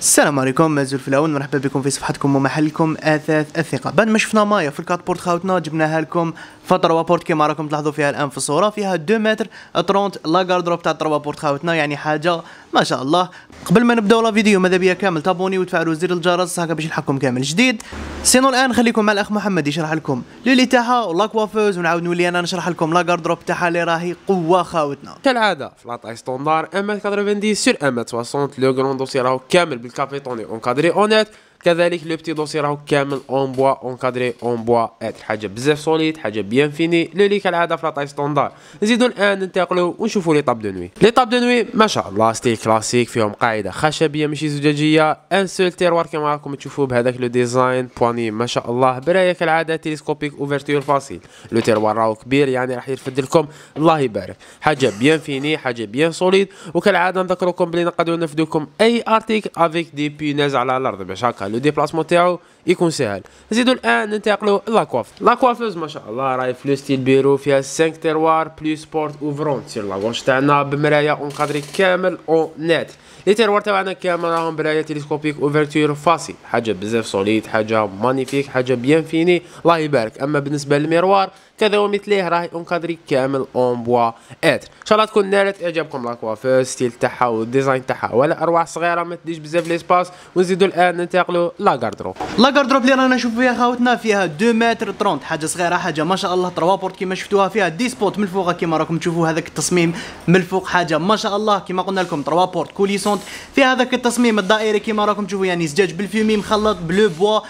السلام عليكم مازال في الأول مرحبا بكم في صفحتكم ومحلكم أثاث الثقة. بعد ما شفنا مايا في ال quatre portes خاوتنا جبناها لكم في trois portes كما راكم تلاحظوا فيها الآن في الصورة. فيها 2 متر 30 la garde-robe تاع portes خاوتنا يعني حاجة ما شاء الله. قبل ما نبداو la vidéo ماذا بيا كامل؟ تابونيو وتفعلوا زر الجرس هكا باش يلحقكم كامل. جديد sinon الآن خليكم مع الأخ محمد يشرح لكم. le lit تاعها و la coiffeuse ونعاود نولي أنا نشرح لكم la garde-robe تاعها اللي راهي قوة خاوتنا. كالعادة في la taille standard un mètre 90 sur un mètre 60 le grand dossier راهو كامل capitonné, encadré en hêtre. كذلك le petit dossier راهو كامل en bois encadré en bois hêtre حاجة بزاف solide حاجة bien finie le lit كالعاده في la taille standard نزيدو الآن ننتقلوا ونشوفوا les tables de nuit les tables de nuit ما شاء الله style classique فيهم قاعدة خشبية ماشي زجاجية. un seul tiroir كما راكم تشوفوا بهذاك le design poignée ما شاء الله. ب rail كالعادة télescopique ouverture facile le tiroir راهو كبير يعني راح يرفد لكم الله يبارك. حاجة bien finie حاجة bien solide وكالعادة نذكركم بلي نقدروا نفدوكم أي article avec des punaises على الأرض باش هكا. le déplacement تاعو يكون سهل. نزيدو الآن ننتقلوا la coiff- la coiffeuse ما شاء الله راهي في le style bureau فيها 5 tiroirs plus porte ouvrante sur la gauche تاعنا بمرايه encadrée كامل en hêtre les tiroirs تاعنا كامل راهم ب rail télescopique ouverture facile حاجة بزاف solide حاجة magnifique حاجة bien finie الله يبارك اما بالنسبة لل miroir كذا ومثليه راهي encadrée كامل en bois hêtre ان شاء الله تكون نالت اعجابكم la coiffeuse style تاعها وال design تاعها ولا ارواح صغيره ما تديش بزاف l'espace ونزيدو الان ننتقلوا la garde-ro- la garde-robe اللي رانا نشوف فيها خاوتنا فيها 2 متر 30 حاجة صغيرة حاجة ما شاء الله 3 portes كيما شفتوها فيها des spots من الفوق كيما راكم تشوفوا هذاك التصميم من الفوق حاجة ما شاء الله كيما قلنا لكم 3 portes coulissantes فيها هذاك التصميم الدائري كيما راكم تشوفوا يعني زجاج بال fumé مخلط ب le bois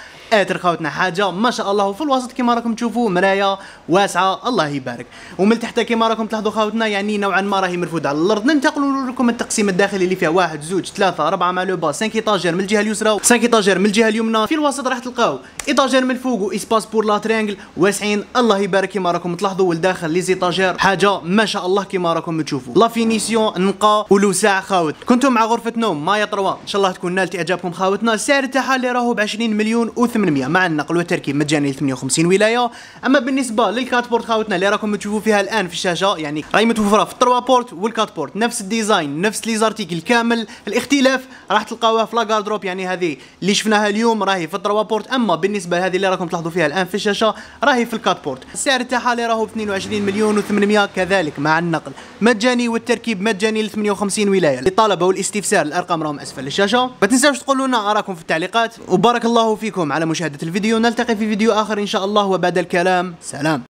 hêtre خوتنا حاجة. ما شاء الله. وفي الوسط كما راكم تشوفوا مرايه واسعة. الله يبارك. ومن تحت كما راكم تلاحظوا خوتنا يعني نوعا ما راهي مرفوده على الأرض. ننتقلوا لكم التقسيم الداخلي اللي فيها واحد زوج ثلاثة اربعه مع le bas 5 étagères من الجهة اليسرى 5 étagères من الجهة اليمنى. في الوسط راح تلقاو étagère من الفوق و espace pour la tringle واسعين. الله يبارك كما راكم تلاحظوا. والداخل les étagères حاجة ما شاء الله كما راكم تشوفوا. la finition نقا ولوسع خاوت. كنتم مع غرفة نوم. مايا 3 إن شاء الله تكون نالت إعجابكم خاوتنا. السعر تاعها اللي راهو ب 20 مليون و800 مع النقل والتركيب مجاني ل 58 ولاية. أما بالنسبة لل quatre portes خاوتنا اللي راكم تشوفوا فيها الآن في الشاشة يعني راهي متوفرة في ال trois portes وال quatre portes نفس ال design نفس les articles كامل. الاختلاف راح تلقاوها في la garde-robe يعني هذه اللي شفناها اليوم راهي في ال trois portes. أما بالنسبة لهذه اللي راكم تلاحظوا فيها الآن في الشاشة راهي في ال quatre portes السعر تاعها اللي راهو ب 22 مليون و800 كذلك مع النقل مجاني والتركيب مجاني ل 58 ولاية. للطلب والاستفسار الأرقام راهم أسفل الشاشة. ما تنساوش تقولوا لنا آراءكم في التعليقات. وبارك الله فيكم على مشاهدة الفيديو. نلتقي في فيديو آخر إن شاء الله. وبعد الكلام سلام.